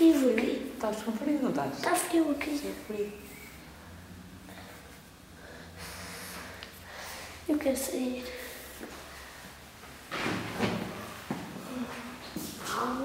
frio aqui. Estás com frio, não estás? Está frio aqui. Sim, é frio. Eu quero sair.